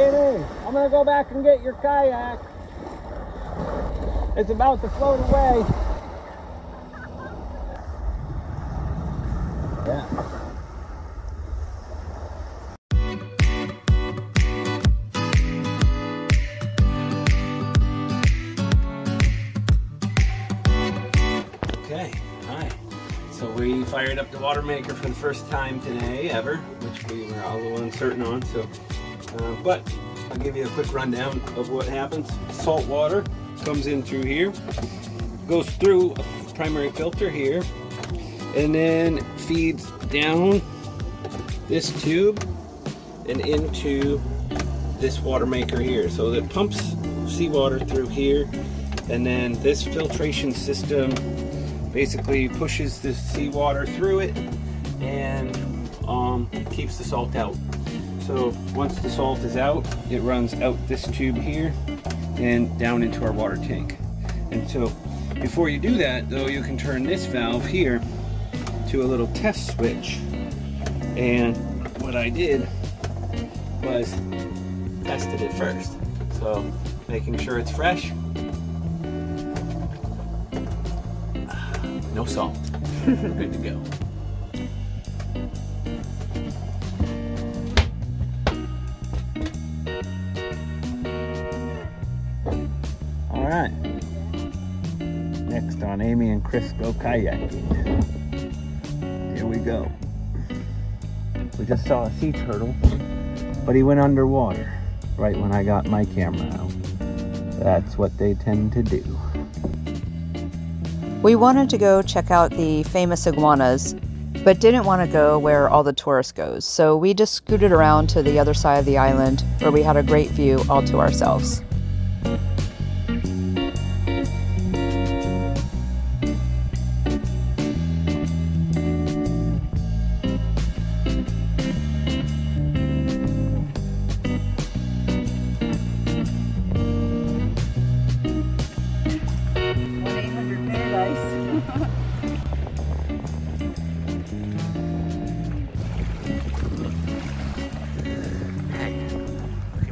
I'm gonna go back and get your kayak. It's about to float away. Yeah. Okay, hi. So we fired up the water maker for the first time today ever, which we were all a little uncertain on. So, uh, but I'll give you a quick rundown of what happens. Salt water comes in through here, goes through a primary filter here, and then feeds down this tube and into this water maker here. So it pumps seawater through here, and then this filtration system basically pushes the seawater through it and um, keeps the salt out. So once the salt is out, it runs out this tube here and down into our water tank. And so before you do that though, you can turn this valve here to a little test switch. And what I did was tested it first. So making sure it's fresh. No salt. Good to go. Amy and Chris go kayaking. Here we go. We just saw a sea turtle, but he went underwater right when I got my camera out. That's what they tend to do. We wanted to go check out the famous iguanas, but didn't want to go where all the tourists goes. So we just scooted around to the other side of the island where we had a great view all to ourselves.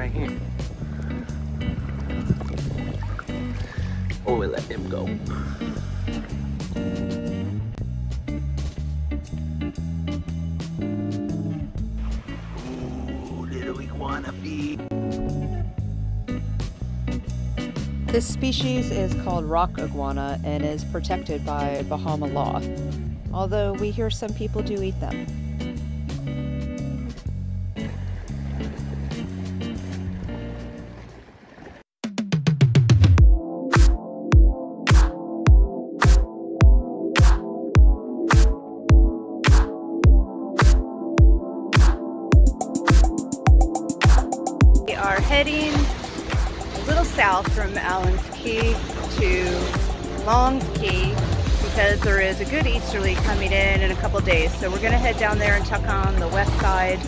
Right here. Or we let him go. Ooh, little iguana bee. This species is called rock iguana and is protected by Bahama law, although we hear some people do eat them. Allan's Cay to Long's Cay because there is a good easterly coming in in a couple days. So we're going to head down there and tuck on the west side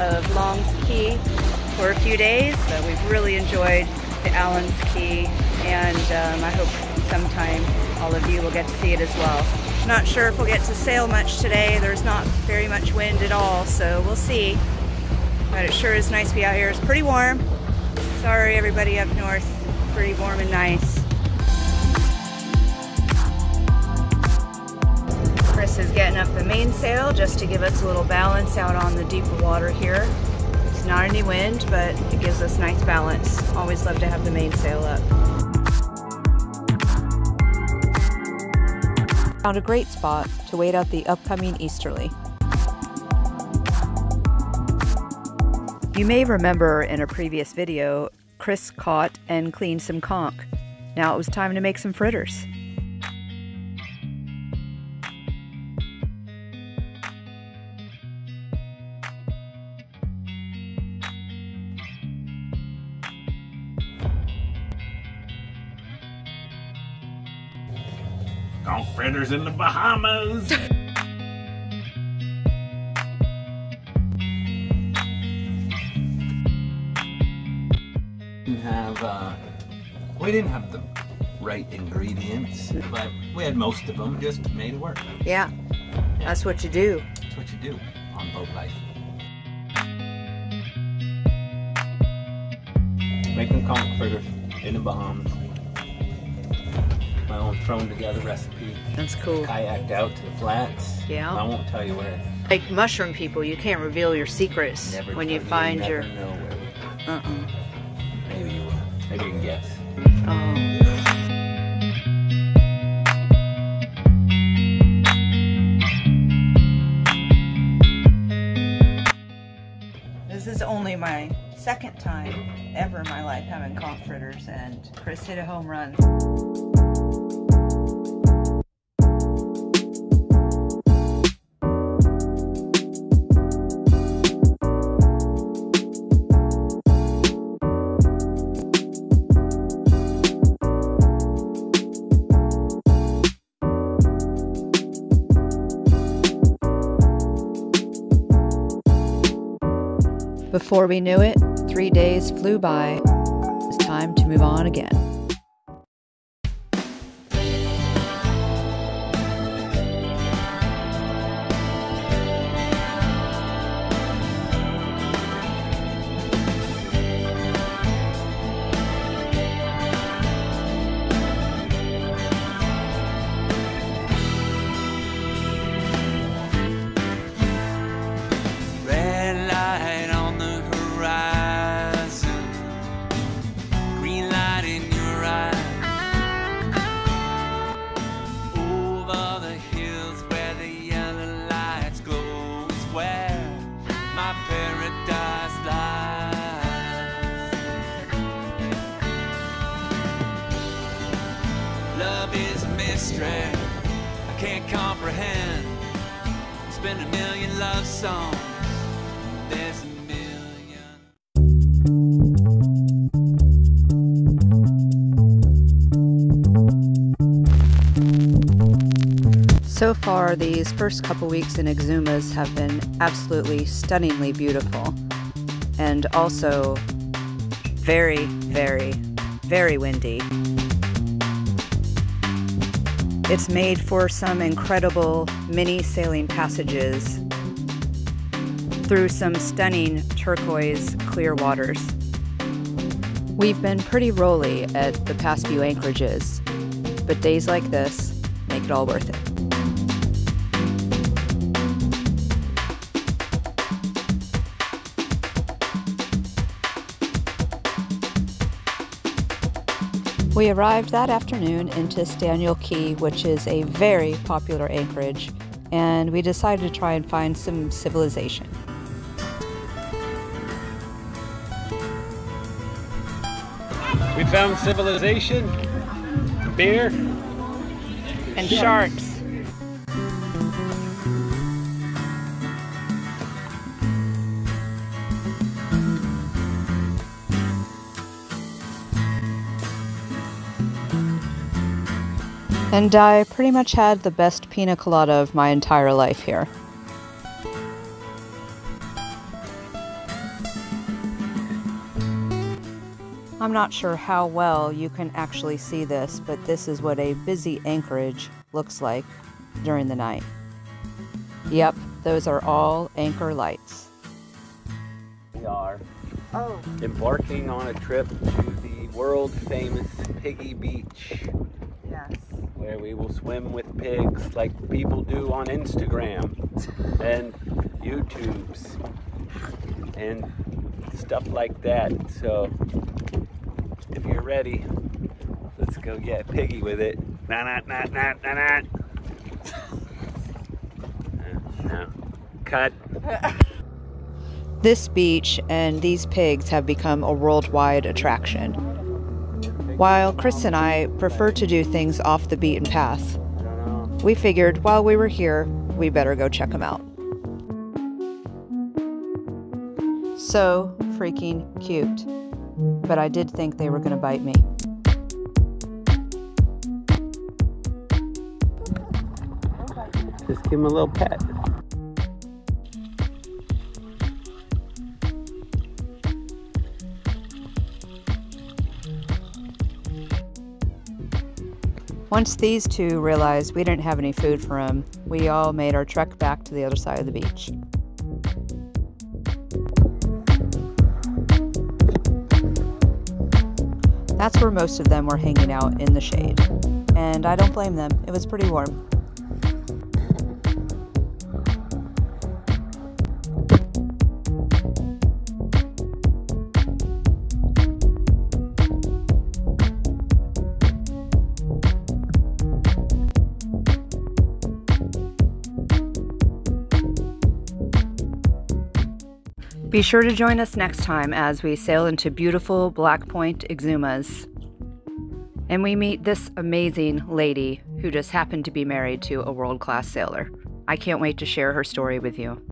of Long's Cay for a few days. So we've really enjoyed the Allan's Cay and um, I hope sometime all of you will get to see it as well. Not sure if we'll get to sail much today. There's not very much wind at all, so we'll see. But it sure is nice to be out here. It's pretty warm. Sorry, everybody up north. Pretty warm and nice. Chris is getting up the mainsail just to give us a little balance out on the deeper water here. It's not any wind, but it gives us nice balance. Always love to have the mainsail up. Found a great spot to wait out the upcoming easterly. You may remember in a previous video, Chris caught and cleaned some conch. Now it was time to make some fritters. Conch fritters in the Bahamas. have uh, we didn't have the right ingredients, but we had most of them. Just made it work. Yeah, that's what you do. That's what you do on boat life. making fritters in the Bahamas. My own thrown together recipe. That's cool. Kayaked out to the flats. Yeah. I won't tell you where. Like mushroom people, you can't reveal your secrets Never when you find never your. know where. Uh-uh. Maybe you will. Maybe you can guess. Oh. This is only my second time ever in my life having conch fritters, and Chris hit a home run. Before we knew it, three days flew by. It was time to move on again. Is I can't comprehend. It's been a million love songs. There's a million. So far, these first couple weeks in Exumas have been absolutely stunningly beautiful. And also very, very, very windy. It's made for some incredible mini sailing passages through some stunning turquoise clear waters. We've been pretty rolly at the past few anchorages, but days like this make it all worth it. We arrived that afternoon into Staniel Cay, which is a very popular anchorage, and we decided to try and find some civilization. We found civilization, beer, And sharks. And I pretty much had the best pina colada of my entire life here. I'm not sure how well you can actually see this, but this is what a busy anchorage looks like during the night. Yep, those are all anchor lights. We are Oh, embarking on a trip to the world famous Piggy Beach, yes. Where we will swim with pigs like people do on Instagram and YouTubes and stuff like that. So if you're ready, let's go get piggy with it. Nah, nah, nah, nah, nah, nah. Uh, No. Cut. This beach and these pigs have become a worldwide attraction. While Chris and I prefer to do things off the beaten path, we figured while we were here, we better go check them out. So freaking cute. But I did think they were going to bite me. Just give him a little pet. Once these two realized we didn't have any food for them, we all made our trek back to the other side of the beach. That's where most of them were hanging out in the shade. And I don't blame them, it was pretty warm. Be sure to join us next time as we sail into beautiful Black Point Exumas. And we meet this amazing lady who just happened to be married to a world class sailor. I can't wait to share her story with you.